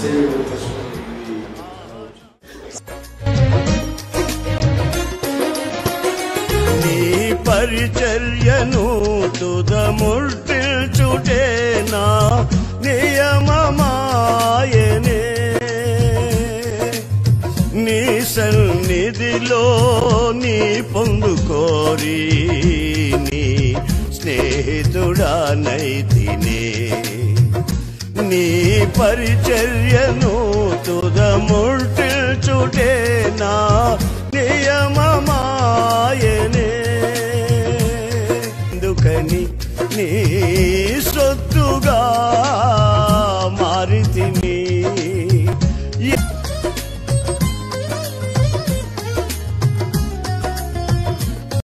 సేవకుల కోసం పరిచర్యను తుదముర్చుటే నియమమాయనే. నీ సన్నిధిలో నీ పొందుకోరి నీ స్నేహితుడానైతినే నీ പരിചര്യനു തുതമുട്ടിൽ ചുടേന നിയമമായനേ ദുഃഖനി നീ സ്വത്തുക മാറിത്തിമീ